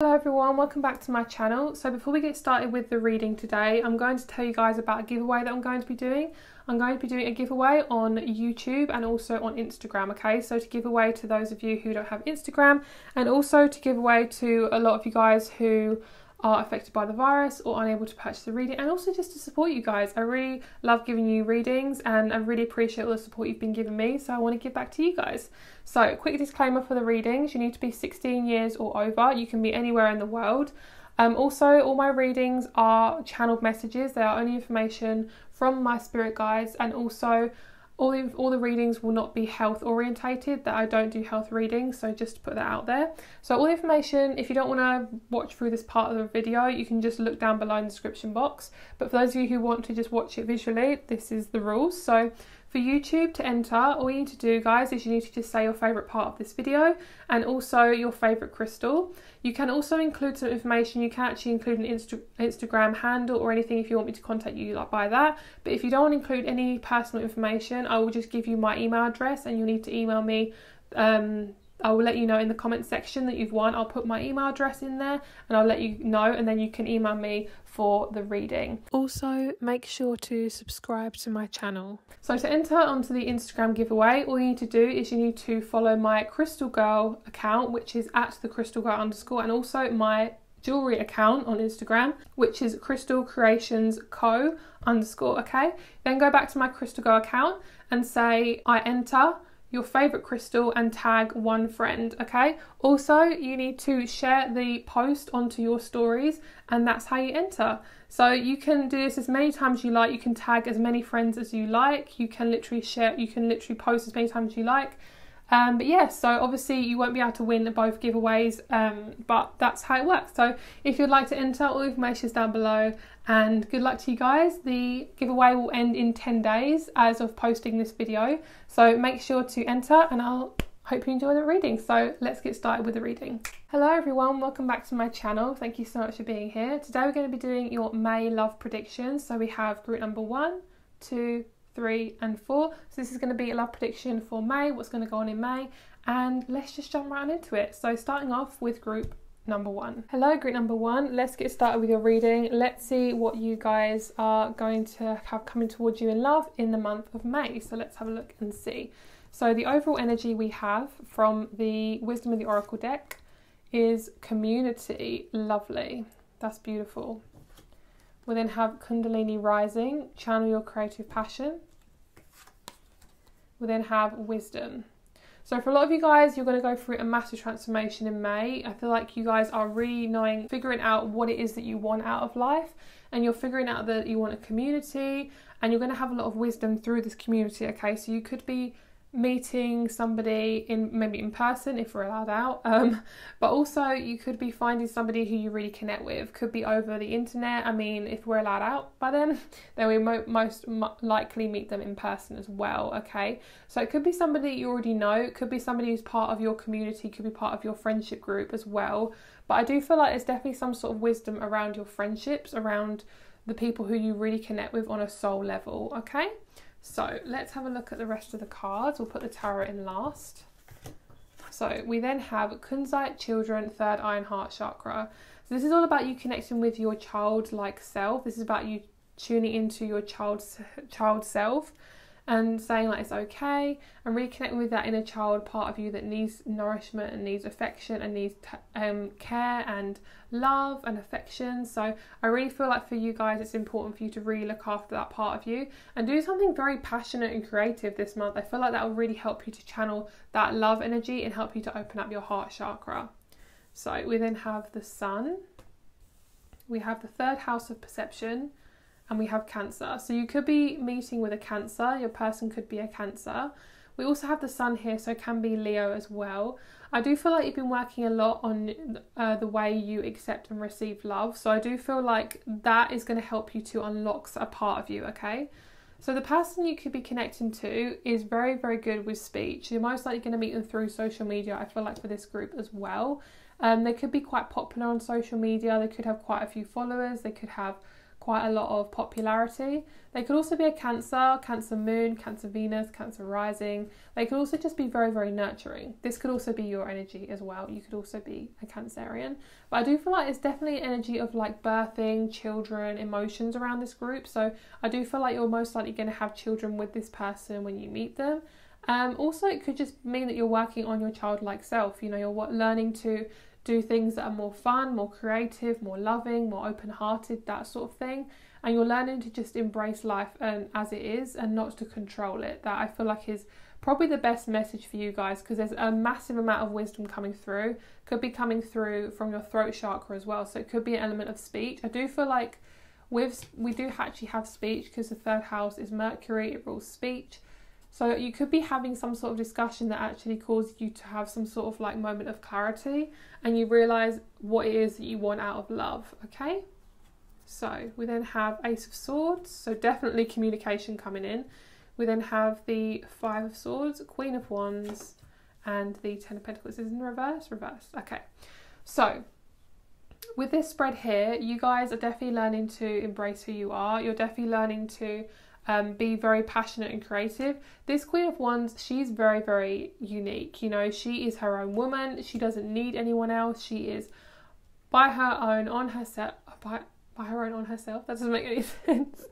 Hello everyone, welcome back to my channel. So before we get started with the reading today, I'm going to tell you guys about a giveaway that I'm going to be doing. I'm going to be doing a giveaway on YouTube and also on Instagram, okay? So to give away to those of you who don't have Instagram and also to give away to a lot of you guys who are affected by the virus or unable to purchase a reading and also just to support you guys. I really love giving you readings and I really appreciate all the support you've been giving me so I want to give back to you guys. So quick disclaimer for the readings, you need to be 16 years or over. You can be anywhere in the world. Um, also, all my readings are channeled messages. They are only information from my spirit guides and also all the, all the readings will not be health orientated that I don't do health readings so just put that out there. So all the information if you don't want to watch through this part of the video you can just look down below in the description box. But for those of you who want to just watch it visually this is the rules. So for YouTube to enter, all you need to do, guys, is you need to just say your favourite part of this video and also your favourite crystal. You can also include some information. You can actually include an Insta Instagram handle or anything if you want me to contact you like by that. But if you don't want to include any personal information, I will just give you my email address and you'll need to email me um, I will let you know in the comment section that you've won. I'll put my email address in there and I'll let you know, and then you can email me for the reading. Also, make sure to subscribe to my channel. So, to enter onto the Instagram giveaway, all you need to do is you need to follow my Crystal Girl account, which is at the Crystal Girl underscore, and also my jewelry account on Instagram, which is Crystal Creations Co underscore. Okay, then go back to my Crystal Girl account and say I enter your favorite crystal and tag one friend okay? Also you need to share the post onto your stories and that's how you enter. So you can do this as many times as you like. You can tag as many friends as you like. You can literally share you can literally post as many times as you like um, but yeah, so obviously you won't be able to win both giveaways, um, but that's how it works. So if you'd like to enter, all information is down below. And good luck to you guys. The giveaway will end in 10 days as of posting this video. So make sure to enter and I'll hope you enjoy the reading. So let's get started with the reading. Hello everyone, welcome back to my channel. Thank you so much for being here. Today we're going to be doing your May love predictions. So we have group number one, two, three, and four. So this is going to be a love prediction for May, what's going to go on in May, and let's just jump right into it. So starting off with group number one. Hello, group number one. Let's get started with your reading. Let's see what you guys are going to have coming towards you in love in the month of May. So let's have a look and see. So the overall energy we have from the Wisdom of the Oracle deck is community. Lovely. That's beautiful. We then have Kundalini rising, channel your creative passion we then have wisdom. So for a lot of you guys, you're going to go through a massive transformation in May. I feel like you guys are really knowing, figuring out what it is that you want out of life, and you're figuring out that you want a community, and you're going to have a lot of wisdom through this community. Okay, so you could be meeting somebody in maybe in person if we're allowed out um, but also you could be finding somebody who you really connect with. Could be over the internet. I mean if we're allowed out by then then we mo- most mo- likely meet them in person as well okay? So it could be somebody you already know. It could be somebody who's part of your community. Could be part of your friendship group as well. But i do feel like there's definitely some sort of wisdom around your friendships around the people who you really connect with on a soul level okay so let's have a look at the rest of the cards. We'll put the tarot in last. So we then have Kunzite, Children, Third and Heart Chakra. So this is all about you connecting with your childlike self. This is about you tuning into your child's child self and saying like it's okay and reconnecting with that inner child part of you that needs nourishment and needs affection and needs um, care and love and affection. So i really feel like for you guys it's important for you to really look after that part of you and do something very passionate and creative this month. I feel like that will really help you to channel that love energy and help you to open up your heart chakra. So we then have the sun. We have the third house of perception and we have Cancer. So you could be meeting with a Cancer, your person could be a Cancer. We also have the Sun here, so it can be Leo as well. I do feel like you've been working a lot on uh, the way you accept and receive love. So I do feel like that is going to help you to unlock a part of you, okay? So the person you could be connecting to is very, very good with speech. You're most likely going to meet them through social media, I feel like, for this group as well. Um, they could be quite popular on social media. They could have quite a few followers. They could have quite a lot of popularity. They could also be a Cancer, Cancer Moon, Cancer Venus, Cancer Rising. They could also just be very, very nurturing. This could also be your energy as well. You could also be a Cancerian. But I do feel like it's definitely an energy of like birthing, children, emotions around this group. So I do feel like you're most likely going to have children with this person when you meet them. Um, also, it could just mean that you're working on your childlike self. You know, you're learning to do things that are more fun, more creative, more loving, more open hearted, that sort of thing. And you're learning to just embrace life and as it is and not to control it. That I feel like is probably the best message for you guys because there's a massive amount of wisdom coming through. Could be coming through from your throat chakra as well. So it could be an element of speech. I do feel like with we do actually have speech because the third house is Mercury, it rules speech. So you could be having some sort of discussion that actually causes you to have some sort of like moment of clarity and you realize what it is that you want out of love, okay? So we then have Ace of Swords, so definitely communication coming in. We then have the Five of Swords, Queen of Wands, and the Ten of Pentacles. Is in reverse? Reverse. Okay. So with this spread here, you guys are definitely learning to embrace who you are. You're definitely learning to um, be very passionate and creative. This Queen of Wands, she's very, very unique. You know, she is her own woman. She doesn't need anyone else. She is by her own, on herself, by, by her own, on herself. That doesn't make any sense.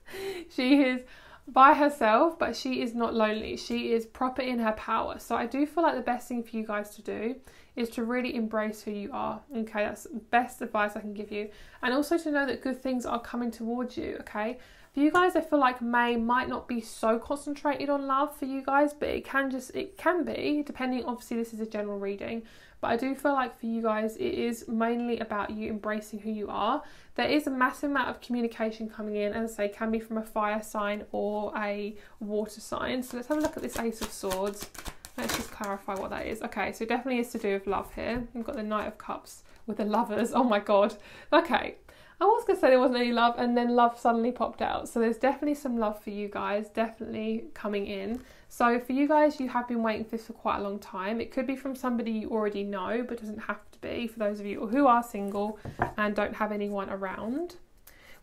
she is by herself, but she is not lonely. She is proper in her power. So I do feel like the best thing for you guys to do is to really embrace who you are. Okay, that's the best advice I can give you. And also to know that good things are coming towards you. Okay, for you guys, I feel like May might not be so concentrated on love for you guys, but it can just, it can be, depending, obviously, this is a general reading. But I do feel like for you guys, it is mainly about you embracing who you are. There is a massive amount of communication coming in, I say, can be from a fire sign or a water sign. So let's have a look at this Ace of Swords. Let's just clarify what that is. Okay, so definitely is to do with love here. We've got the Knight of Cups with the lovers. Oh my god. Okay, I was to say there wasn't any love, and then love suddenly popped out. So there's definitely some love for you guys, definitely coming in. So for you guys, you have been waiting for this for quite a long time. It could be from somebody you already know, but doesn't have to be for those of you who are single and don't have anyone around.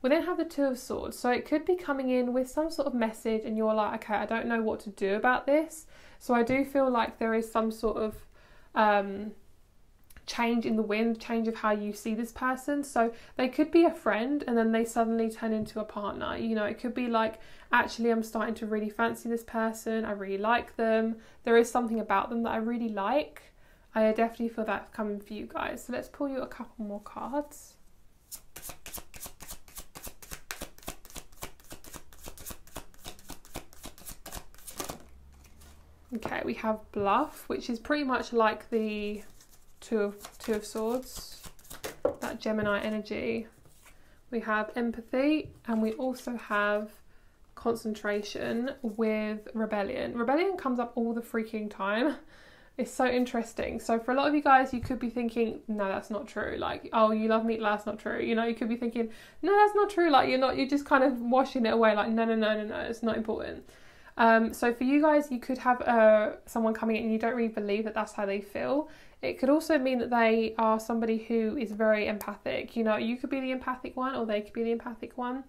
We then have the Two of Swords. So it could be coming in with some sort of message, and you're like, okay, I don't know what to do about this. So I do feel like there is some sort of um, change in the wind, change of how you see this person. So they could be a friend and then they suddenly turn into a partner. You know, it could be like, actually, I'm starting to really fancy this person, I really like them, there is something about them that I really like. I definitely feel that coming for you guys. So let's pull you a couple more cards. Okay, we have Bluff, which is pretty much like the two of two of swords. That gemini energy. We have empathy and we also have concentration with rebellion. Rebellion comes up all the freaking time. It's so interesting. So for a lot of you guys you could be thinking no that's not true. Like oh you love me that's not true. You know you could be thinking no that's not true. Like you're not you're just kind of washing it away. Like no no no no no it's not important um, so for you guys you could have uh, someone coming in and you don't really believe that that's how they feel it could also mean that they are somebody who is very empathic. You know, you could be the empathic one or they could be the empathic one.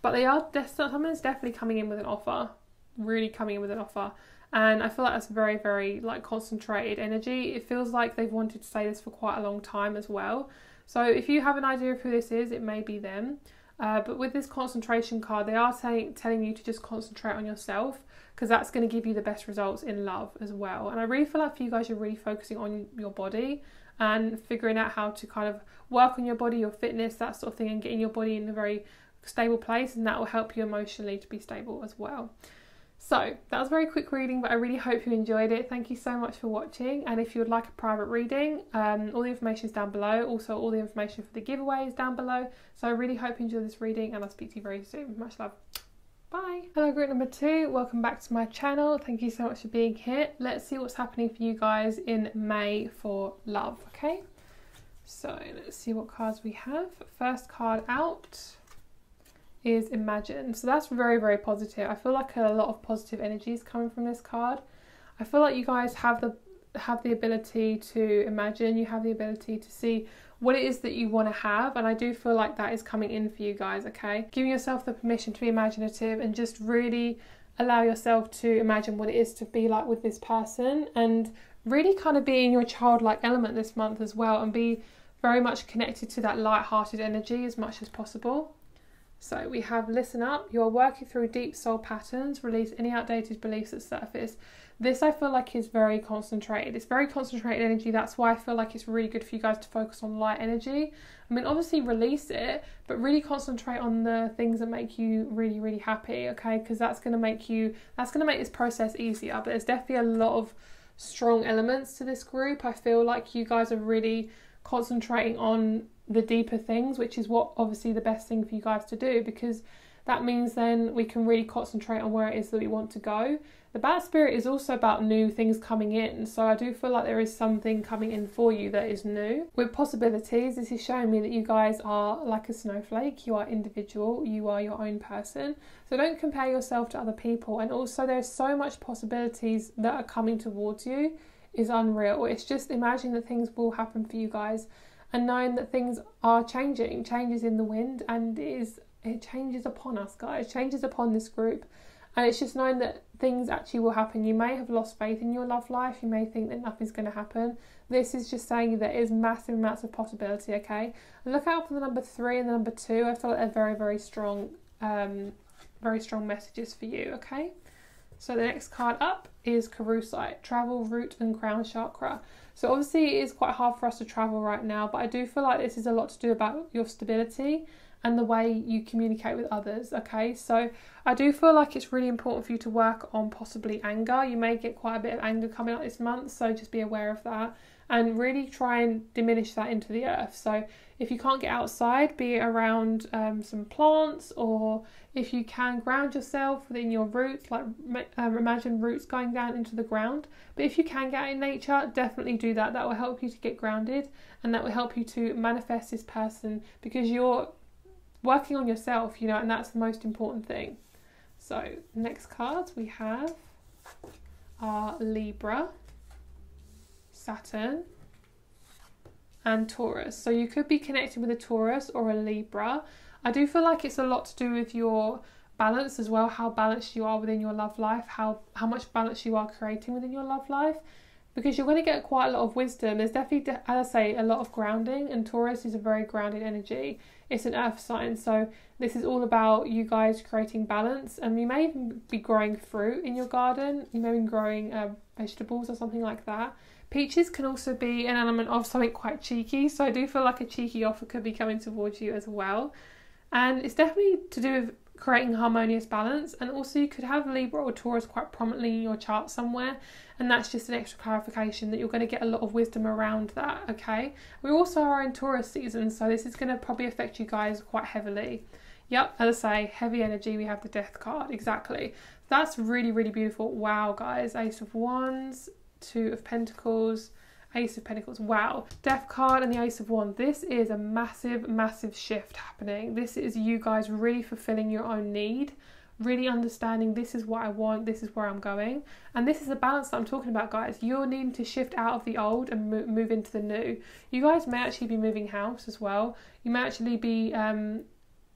But they are, someone's definitely coming in with an offer, really coming in with an offer. And I feel like that's very, very like concentrated energy. It feels like they've wanted to say this for quite a long time as well. So if you have an idea of who this is, it may be them. Uh, but with this concentration card, they are saying, telling you to just concentrate on yourself because that's going to give you the best results in love as well. And I really feel like for you guys, you're really focusing on your body and figuring out how to kind of work on your body, your fitness, that sort of thing, and getting your body in a very stable place, and that will help you emotionally to be stable as well. So that was a very quick reading, but I really hope you enjoyed it. Thank you so much for watching. And if you would like a private reading, um, all the information is down below. Also, all the information for the giveaway is down below. So I really hope you enjoy this reading, and I'll speak to you very soon. Much love. Bye. Hello group number two, welcome back to my channel. Thank you so much for being here. Let's see what's happening for you guys in May for love, okay? So let's see what cards we have. First card out is Imagine. So that's very, very positive. I feel like a lot of positive energy is coming from this card. I feel like you guys have the have the ability to imagine, you have the ability to see what it is that you want to have. And I do feel like that is coming in for you guys, okay? Giving yourself the permission to be imaginative and just really allow yourself to imagine what it is to be like with this person and really kind of be in your childlike element this month as well and be very much connected to that light-hearted energy as much as possible. So we have listen up, you are working through deep soul patterns, release any outdated beliefs that surface. This I feel like is very concentrated. It's very concentrated energy. That's why I feel like it's really good for you guys to focus on light energy. I mean, obviously release it, but really concentrate on the things that make you really, really happy, okay? Because that's going to make you, that's going to make this process easier. But there's definitely a lot of strong elements to this group. I feel like you guys are really concentrating on the deeper things, which is what obviously the best thing for you guys to do because that means then we can really concentrate on where it is that we want to go. The bad spirit is also about new things coming in, so I do feel like there is something coming in for you that is new. With possibilities, this is showing me that you guys are like a snowflake, you are individual, you are your own person. So don't compare yourself to other people, and also there's so much possibilities that are coming towards you is unreal. It's just imagining that things will happen for you guys and knowing that things are changing, changes in the wind, and it is it changes upon us, guys, changes upon this group. And it's just knowing that things actually will happen. You may have lost faith in your love life, you may think that nothing's going to happen. This is just saying there is massive amounts of possibility, okay? Look out for the number three and the number two. I feel like they're very, very strong, um, very strong messages for you, okay? So the next card up is Karusite, Travel, Root and Crown Chakra. So obviously it is quite hard for us to travel right now, but I do feel like this is a lot to do about your stability and the way you communicate with others. Okay, so I do feel like it's really important for you to work on possibly anger. You may get quite a bit of anger coming up this month, so just be aware of that and really try and diminish that into the earth. So if you can't get outside, be around um, some plants, or if you can ground yourself within your roots, like um, imagine roots going down into the ground. But if you can get out in nature, definitely do that. That will help you to get grounded, and that will help you to manifest this person because you're working on yourself, you know, and that's the most important thing. So next cards we have are Libra. Saturn, and Taurus. So you could be connected with a Taurus or a Libra. I do feel like it's a lot to do with your balance as well, how balanced you are within your love life, how how much balance you are creating within your love life. Because you're going to get quite a lot of wisdom. There's definitely, as I say, a lot of grounding, and Taurus is a very grounded energy. It's an earth sign, so this is all about you guys creating balance. And you may even be growing fruit in your garden, you may be growing uh, vegetables or something like that. Peaches can also be an element of something quite cheeky, so I do feel like a cheeky offer could be coming towards you as well. And it's definitely to do with creating harmonious balance, and also you could have Libra or Taurus quite prominently in your chart somewhere, and that's just an extra clarification that you're going to get a lot of wisdom around that. Okay, we also are in Taurus season, so this is going to probably affect you guys quite heavily. Yep, as I say, heavy energy, we have the death card, exactly. That's really, really beautiful. Wow, guys, Ace of Wands, Two of Pentacles, Ace of Pentacles. Wow. Death card and the Ace of Wands. This is a massive, massive shift happening. This is you guys really fulfilling your own need, really understanding this is what I want, this is where I'm going. And this is the balance that I'm talking about, guys. You're needing to shift out of the old and move into the new. You guys may actually be moving house as well. You may actually be, um,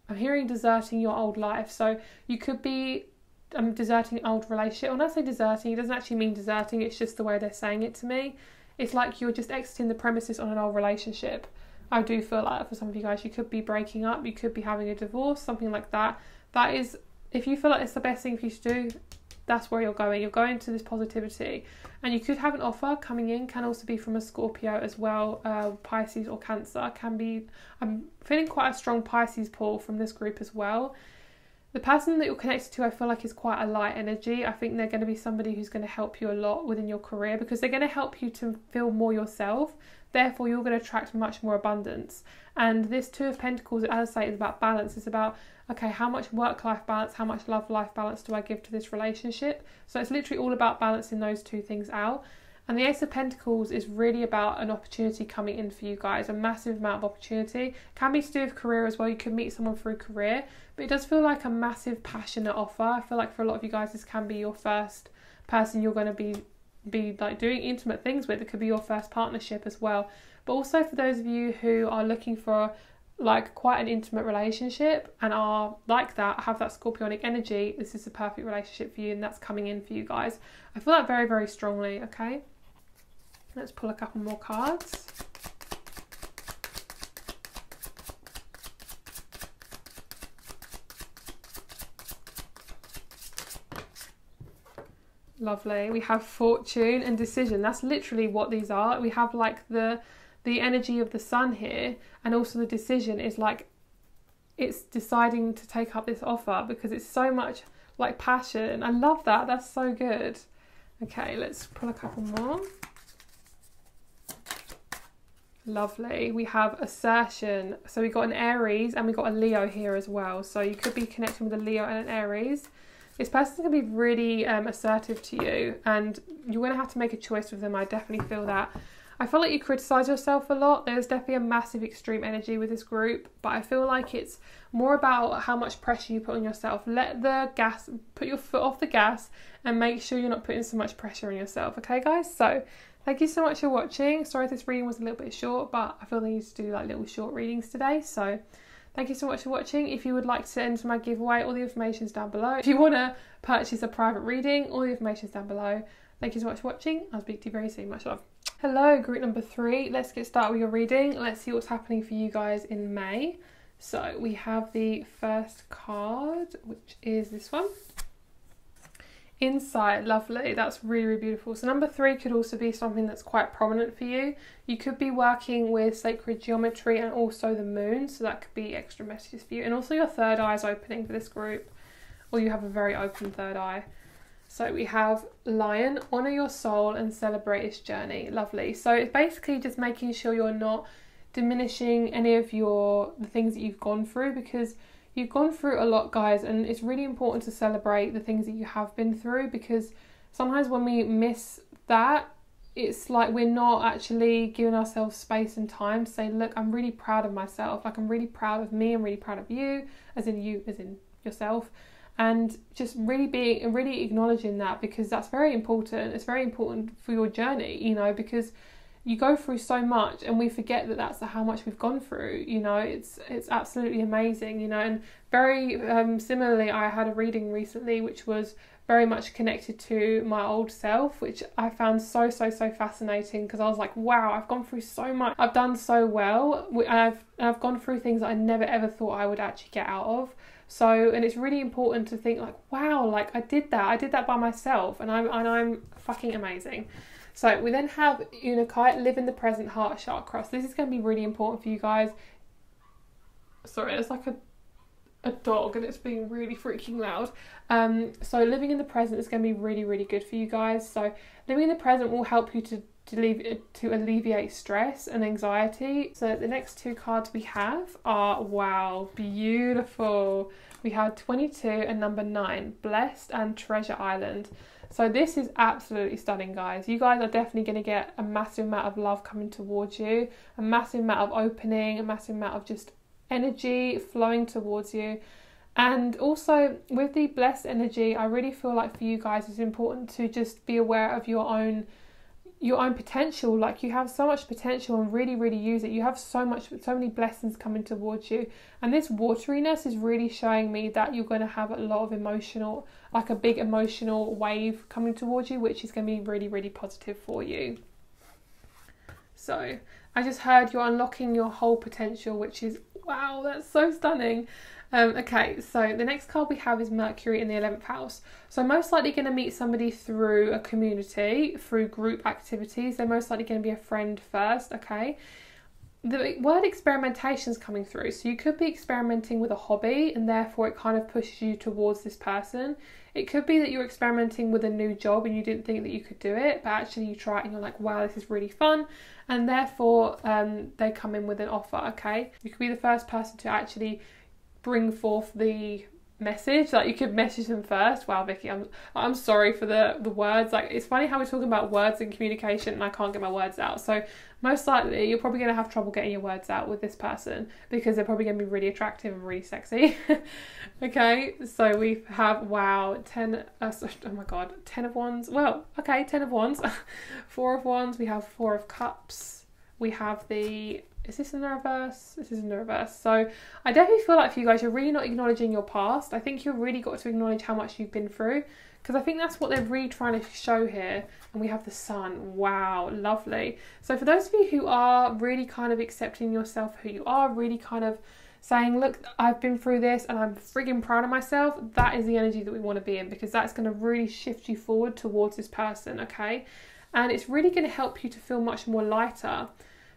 I'm hearing deserting your old life. So you could be I'm deserting old relationship. When I say deserting, it doesn't actually mean deserting, it's just the way they're saying it to me. It's like you're just exiting the premises on an old relationship. I do feel like for some of you guys, you could be breaking up, you could be having a divorce, something like that. That is, if you feel like it's the best thing for you to do, that's where you're going. You're going to this positivity, and you could have an offer coming in. Can also be from a Scorpio as well, uh, Pisces or Cancer. Can be. I'm feeling quite a strong Pisces pull from this group as well. The person that you're connected to, I feel like, is quite a light energy. I think they're going to be somebody who's going to help you a lot within your career because they're going to help you to feel more yourself. Therefore, you're going to attract much more abundance. And this Two of Pentacles, as I say, is about balance. It's about, okay, how much work life balance, how much love life balance do I give to this relationship? So it's literally all about balancing those two things out. And the Ace of Pentacles is really about an opportunity coming in for you guys, a massive amount of opportunity. Can be to do with career as well. You could meet someone through career, but it does feel like a massive passionate offer. I feel like for a lot of you guys, this can be your first person you're going to be be like doing intimate things with. It could be your first partnership as well. but also for those of you who are looking for like quite an intimate relationship and are like that, have that scorpionic energy, this is the perfect relationship for you and that's coming in for you guys. I feel that very, very strongly, okay? Let's pull a couple more cards. Lovely. We have fortune and decision. That's literally what these are. We have like the the energy of the sun here and also the decision is like it's deciding to take up this offer because it's so much like passion. I love that. That's so good. Okay, let's pull a couple more. Lovely. We have assertion. So we got an Aries and we got a Leo here as well. So you could be connecting with a Leo and an Aries this person's going to be really um, assertive to you and you're going to have to make a choice with them. I definitely feel that. I feel like you criticize yourself a lot. There's definitely a massive extreme energy with this group, but I feel like it's more about how much pressure you put on yourself. Let the gas, put your foot off the gas and make sure you're not putting so much pressure on yourself. Okay, guys? So, thank you so much for watching. Sorry this reading was a little bit short, but I feel I need to do like little short readings today. So, Thank you so much for watching. If you would like to enter my giveaway, all the information is down below. If you want to purchase a private reading, all the information is down below. Thank you so much for watching. I'll speak to you very soon. Much love. Hello, group number three. Let's get started with your reading. Let's see what's happening for you guys in May. So we have the first card, which is this one. Insight, lovely. That's really, really beautiful. So number three could also be something that's quite prominent for you. You could be working with sacred geometry and also the moon, so that could be extra messages for you. And also your third eye is opening for this group, or you have a very open third eye. So we have lion, honor your soul and celebrate its journey. Lovely. So it's basically just making sure you're not diminishing any of your the things that you've gone through because you've gone through a lot, guys, and it's really important to celebrate the things that you have been through because sometimes when we miss that, it's like we're not actually giving ourselves space and time to say, Look, I'm really proud of myself. Like, I'm really proud of me. I'm really proud of you, as in you, as in yourself. And just really being really acknowledging that because that's very important. It's very important for your journey, you know, because you go through so much and we forget that that's how much we've gone through you know it's it's absolutely amazing you know and very um, similarly i had a reading recently which was very much connected to my old self which i found so so so fascinating because i was like wow i've gone through so much. I've done so well. I've i've gone through things i never ever thought i would actually get out of. So and it's really important to think like wow like i did that. I did that by myself. And i'm and i'm fucking amazing so we then have Unakite, live in the present heart chakra. So this is going to be really important for you guys. Sorry, it's like a a dog and it's being really freaking loud. Um, so living in the present is going to be really, really good for you guys. So living in the present will help you to to, leave, to alleviate stress and anxiety. So the next two cards we have are wow, beautiful. We have 22 and number 9, Blessed and Treasure Island. So this is absolutely stunning, guys. You guys are definitely going to get a massive amount of love coming towards you, a massive amount of opening, a massive amount of just energy flowing towards you. And also with the blessed energy, I really feel like for you guys it's important to just be aware of your own your own potential like you have so much potential and really really use it. You have so much so many blessings coming towards you. And this wateriness is really showing me that you're going to have a lot of emotional like a big emotional wave coming towards you which is going to be really really positive for you. So i just heard you're unlocking your whole potential which is wow that's so stunning um, okay, so the next card we have is Mercury in the 11th house. So, most likely going to meet somebody through a community, through group activities. They're most likely going to be a friend first, okay? The word experimentation is coming through. So, you could be experimenting with a hobby and therefore it kind of pushes you towards this person. It could be that you're experimenting with a new job and you didn't think that you could do it, but actually you try it and you're like, wow, this is really fun. And therefore, um, they come in with an offer, okay? You could be the first person to actually bring forth the message like you could message them first. Wow vicky i'm i'm sorry for the the words. Like it's funny how we're talking about words and communication and i can't get my words out. So most likely you're probably going to have trouble getting your words out with this person because they're probably going to be really attractive and really sexy. Okay so we have wow 10 uh, oh my god 10 of wands. Well okay 10 of wands. 4 of wands. We have 4 of cups we have the is this in the reverse? This is in the reverse. So I definitely feel like for you guys, you're really not acknowledging your past. I think you've really got to acknowledge how much you've been through because I think that's what they're really trying to show here. And we have the sun. Wow, lovely. So for those of you who are really kind of accepting yourself, who you are, really kind of saying, look, I've been through this and I'm frigging proud of myself, that is the energy that we want to be in because that's going to really shift you forward towards this person, okay? And it's really going to help you to feel much more lighter.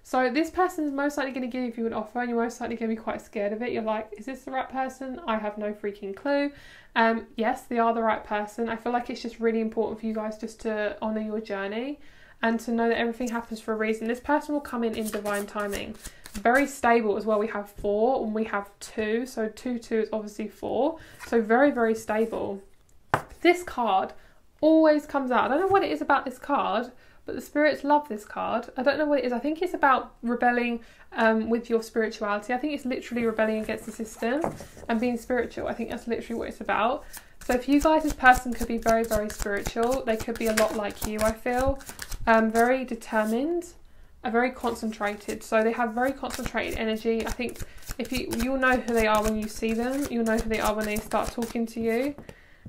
So this person is most likely going to give you an offer, and you're most likely going to be quite scared of it. You're like, is this the right person? I have no freaking clue. Um, yes, they are the right person. I feel like it's just really important for you guys just to honor your journey and to know that everything happens for a reason. This person will come in in divine timing. Very stable as well. We have four and we have two, so two two is obviously four. So very very stable. This card always comes out. I don't know what it is about this card but the spirits love this card. I don't know what it is. I think it's about rebelling um, with your spirituality. I think it's literally rebelling against the system and being spiritual. I think that's literally what it's about. So if you guys, this person could be very, very spiritual. They could be a lot like you, I feel. Um, very determined, are very concentrated. So they have very concentrated energy. I think if you you'll know who they are when you see them. You'll know who they are when they start talking to you.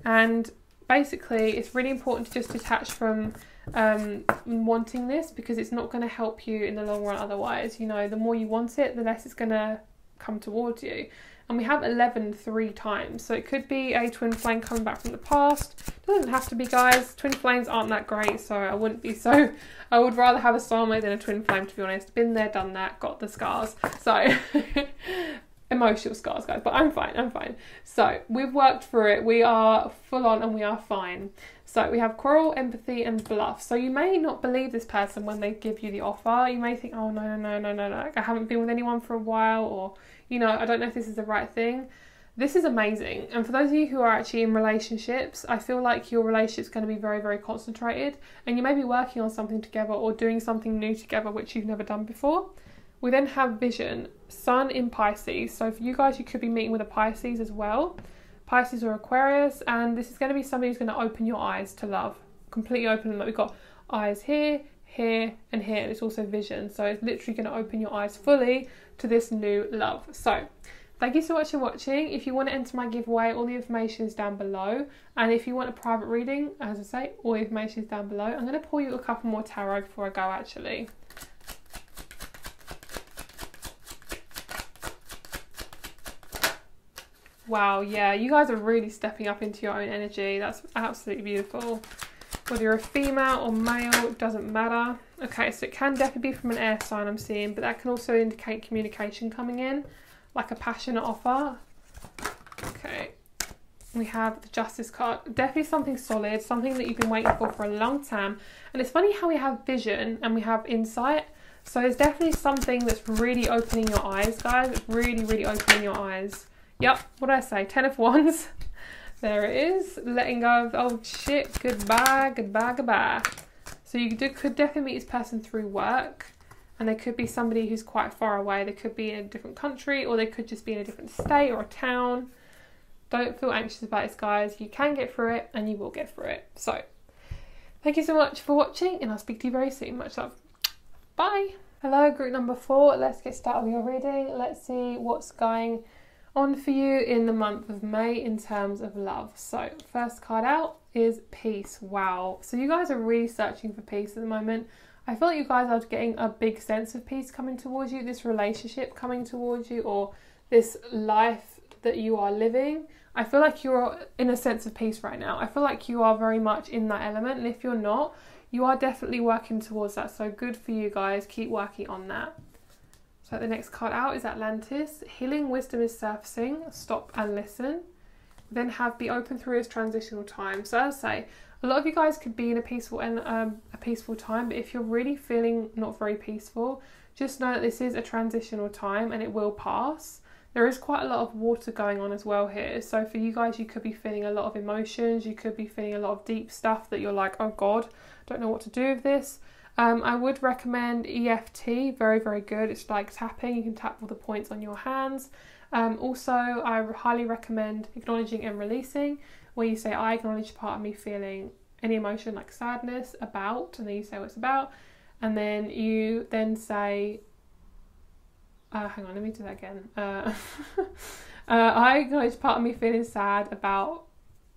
And basically, it's really important to just detach from um, wanting this because it's not going to help you in the long run otherwise. You know, the more you want it, the less it's going to come towards you. And we have 11 three times. So it could be a twin flame coming back from the past. Doesn't have to be, guys. Twin flames aren't that great, so I wouldn't be so. I would rather have a soulmate than a twin flame, to be honest. Been there, done that, got the scars. So emotional scars, guys, but I'm fine, I'm fine. So we've worked through it. We are full on and we are fine. So we have quarrel, empathy, and bluff. So you may not believe this person when they give you the offer. You may think, oh no, no, no, no, no, no. I haven't been with anyone for a while, or you know, I don't know if this is the right thing. This is amazing. And for those of you who are actually in relationships, I feel like your relationship's going to be very, very concentrated. And you may be working on something together or doing something new together which you've never done before. We then have vision, sun in Pisces. So for you guys, you could be meeting with a Pisces as well. Pisces or Aquarius, and this is going to be somebody who's going to open your eyes to love, completely open them. Like we've got eyes here, here, and here, and it's also vision. So it's literally going to open your eyes fully to this new love. So thank you so much for watching. If you want to enter my giveaway, all the information is down below. And if you want a private reading, as I say, all the information is down below. I'm going to pull you a couple more tarot before I go actually. Wow, yeah, you guys are really stepping up into your own energy. That's absolutely beautiful. Whether you're a female or male, doesn't matter. Okay, so it can definitely be from an air sign I'm seeing, but that can also indicate communication coming in, like a passionate offer. Okay, we have the Justice card. Definitely something solid, something that you've been waiting for for a long time. And it's funny how we have vision and we have insight. So it's definitely something that's really opening your eyes, guys. It's really, really opening your eyes. Yep, what I say? Ten of Wands. there it is. Letting go of oh shit. Goodbye, goodbye, goodbye. So you do, could definitely meet this person through work. And they could be somebody who's quite far away. They could be in a different country or they could just be in a different state or a town. Don't feel anxious about this, guys. You can get through it and you will get through it. So, thank you so much for watching and I'll speak to you very soon. Much love. Bye. Hello, group number four. Let's get started with your reading. Let's see what's going on for you in the month of May in terms of love. So, first card out is peace. Wow. So, you guys are really searching for peace at the moment. I feel like you guys are getting a big sense of peace coming towards you, this relationship coming towards you, or this life that you are living. I feel like you're in a sense of peace right now. I feel like you are very much in that element, and if you're not, you are definitely working towards that. So, good for you guys. Keep working on that. So the next card out is Atlantis. Healing wisdom is surfacing. Stop and listen. Then have be open through its transitional time. So as I say, a lot of you guys could be in a peaceful and um, a peaceful time, but if you're really feeling not very peaceful, just know that this is a transitional time and it will pass. There is quite a lot of water going on as well here. So for you guys, you could be feeling a lot of emotions. You could be feeling a lot of deep stuff that you're like, oh God, don't know what to do with this. Um, I would recommend EFT, very, very good. It's like tapping, you can tap all the points on your hands. Um, also, I highly recommend acknowledging and releasing, where you say, I acknowledge part of me feeling any emotion like sadness about, and then you say what it's about. and then you then say, uh, hang on, let me do that again. Uh, uh, I acknowledge part of me feeling sad about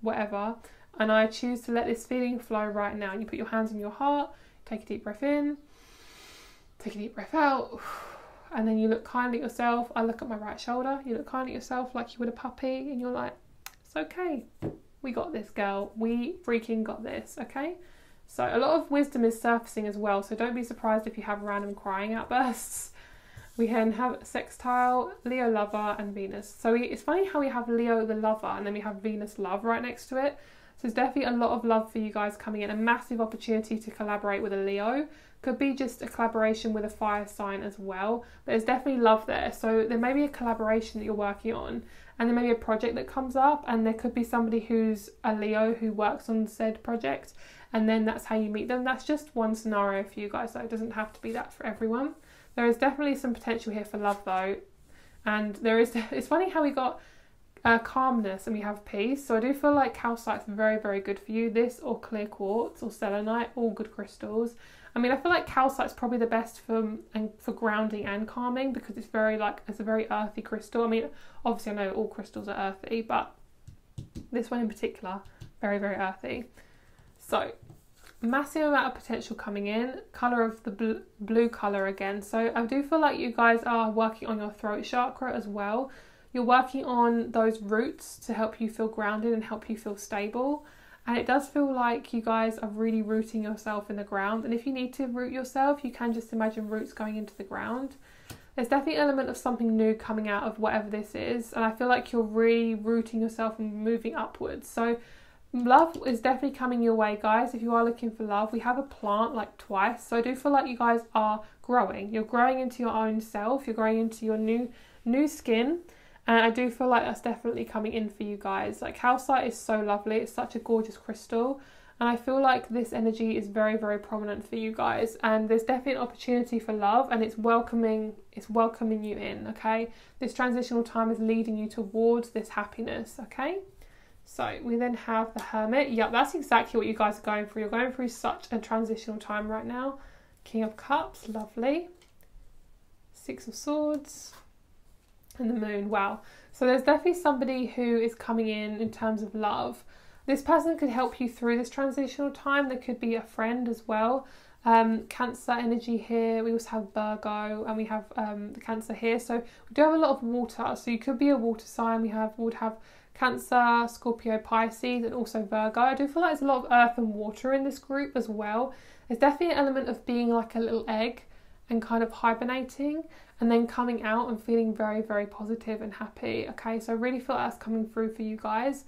whatever, and I choose to let this feeling flow right now. And You put your hands on your heart, take a deep breath in, take a deep breath out, and then you look kindly at yourself. I look at my right shoulder, you look kindly at yourself like you would a puppy, and you're like, it's okay. We got this, girl. We freaking got this, okay? So, a lot of wisdom is surfacing as well, so don't be surprised if you have random crying outbursts. We then have sextile, Leo lover, and Venus. So, we, it's funny how we have Leo the lover and then we have Venus love right next to it. So, there's definitely a lot of love for you guys coming in, a massive opportunity to collaborate with a Leo. Could be just a collaboration with a fire sign as well, but there's definitely love there. So, there may be a collaboration that you're working on, and there may be a project that comes up, and there could be somebody who's a Leo who works on said project and then that's how you meet them. That's just one scenario for you guys, though. It doesn't have to be that for everyone. There is definitely some potential here for love, though, and there is. It's funny how we got uh, calmness and we have peace. So I do feel like calcite's very, very good for you. This or clear quartz or selenite, all good crystals. I mean, I feel like calcite's probably the best for and for grounding and calming because it's very like it's a very earthy crystal. I mean, obviously I know all crystals are earthy, but this one in particular, very, very earthy. So massive amount of potential coming in. Color of the bl- blue color again. So I do feel like you guys are working on your throat chakra as well. You're working on those roots to help you feel grounded and help you feel stable. And it does feel like you guys are really rooting yourself in the ground. And if you need to root yourself, you can just imagine roots going into the ground. There's definitely an element of something new coming out of whatever this is. And I feel like you're really rooting yourself and moving upwards. So love is definitely coming your way guys if you are looking for love we have a plant like twice so i do feel like you guys are growing you're growing into your own self you're growing into your new new skin and i do feel like that's definitely coming in for you guys like calcite is so lovely it's such a gorgeous crystal and i feel like this energy is very very prominent for you guys and there's definitely an opportunity for love and it's welcoming it's welcoming you in okay this transitional time is leading you towards this happiness okay so we then have the Hermit. Yep, that's exactly what you guys are going through. You're going through such a transitional time right now. King of Cups, lovely. Six of Swords. And the Moon, wow. So there's definitely somebody who is coming in in terms of love. This person could help you through this transitional time. There could be a friend as well. Um, cancer energy here. We also have Virgo and we have um, the Cancer here. So we do have a lot of water. So you could be a water sign. We have would have Cancer, Scorpio, Pisces, and also Virgo. I do feel like there's a lot of earth and water in this group as well. There's definitely an element of being like a little egg and kind of hibernating and then coming out and feeling very, very positive and happy. Okay, so I really feel that's coming through for you guys.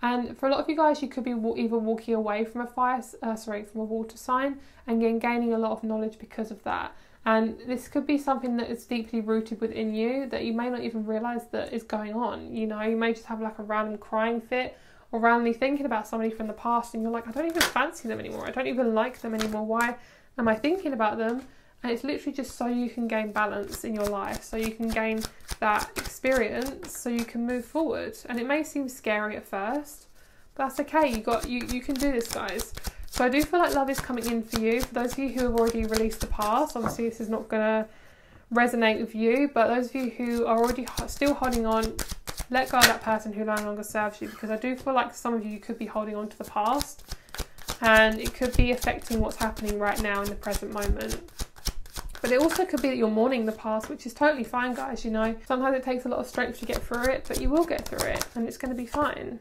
And for a lot of you guys, you could be either walking away from a fire, uh, sorry, from a water sign, and then gaining a lot of knowledge because of that. And this could be something that is deeply rooted within you that you may not even realize that is going on. You know, you may just have like a random crying fit or randomly thinking about somebody from the past and you're like, I don't even fancy them anymore. I don't even like them anymore. Why am I thinking about them? And it's literally just so you can gain balance in your life, so you can gain that experience, so you can move forward. And it may seem scary at first, but that's okay. You got you you can do this, guys. So I do feel like love is coming in for you. For those of you who have already released the past, obviously this is not to resonate with you, but those of you who are already still holding on, let go of that person who no longer serves you because I do feel like some of you could be holding on to the past and it could be affecting what's happening right now in the present moment. But it also could be that you're mourning the past, which is totally fine, guys. You know, sometimes it takes a lot of strength to get through it, but you will get through it and it's going to be fine.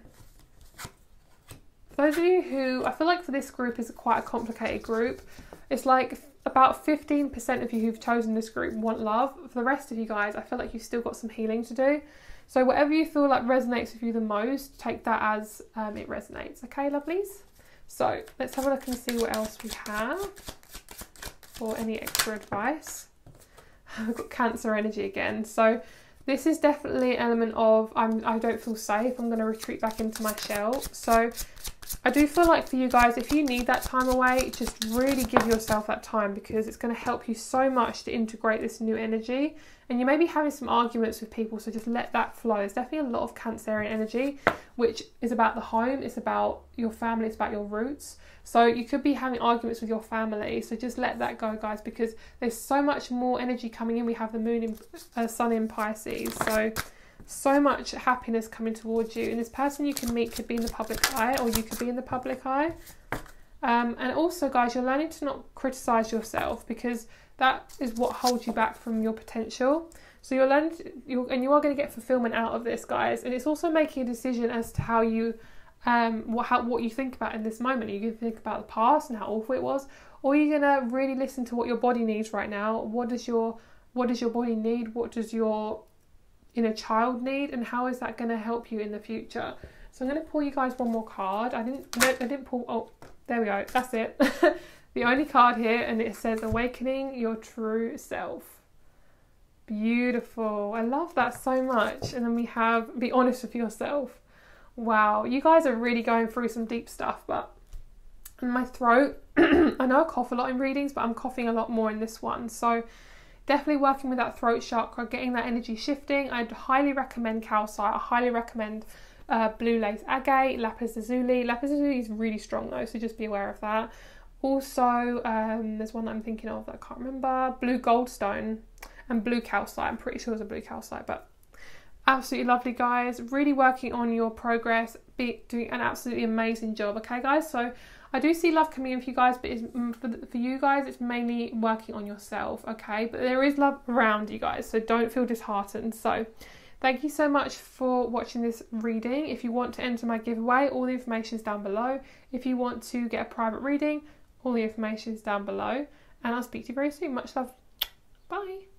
For those of you who, I feel like for this group is quite a complicated group. It's like about 15% of you who've chosen this group want love. For the rest of you guys, I feel like you've still got some healing to do. So whatever you feel like resonates with you the most, take that as um, it resonates. Okay, lovelies? So let's have a look and see what else we have for any extra advice. I've got cancer energy again. So this is definitely an element of I'm I don't feel safe. I'm going to retreat back into my shell. So I do feel like for you guys, if you need that time away, just really give yourself that time because it's going to help you so much to integrate this new energy. And you may be having some arguments with people, so just let that flow. There's definitely a lot of Cancerian energy, which is about the home, it's about your family, it's about your roots. So you could be having arguments with your family. So just let that go, guys, because there's so much more energy coming in. We have the moon in uh, sun in Pisces. So so much happiness coming towards you. And this person you can meet could be in the public eye or you could be in the public eye. Um, and also, guys, you're learning to not criticize yourself because that is what holds you back from your potential. So you're learning, to, you're, and you are going to get fulfillment out of this, guys. And it's also making a decision as to how you, um, what how what you think about in this moment. Are you going to think about the past and how awful it was, or are you going to really listen to what your body needs right now? What does your what does your body need? What does your inner child need and how is that going to help you in the future? So i'm going to pull you guys one more card. I didn't i didn't pull oh there we go that's it. The only card here and it says awakening your true self. Beautiful. I love that so much. And then we have be honest with yourself. Wow you guys are really going through some deep stuff but in my throat i know i cough a lot in readings but i'm coughing a lot more in this one. So definitely working with that throat chakra, getting that energy shifting. I'd highly recommend calcite. I highly recommend uh, blue lace agate, lapis lazuli. Lapis lazuli is really strong though, so just be aware of that. Also, um, there's one that I'm thinking of that I can't remember. Blue goldstone and blue calcite. I'm pretty sure it's a blue calcite, but absolutely lovely, guys. Really working on your progress, be doing an absolutely amazing job. Okay, guys. So I do see love coming in for you guys, but mm, for, for you guys, it's mainly working on yourself, okay? But there is love around you guys, so don't feel disheartened. So, thank you so much for watching this reading. If you want to enter my giveaway, all the information is down below. If you want to get a private reading, all the information is down below. And I'll speak to you very soon. Much love. Bye.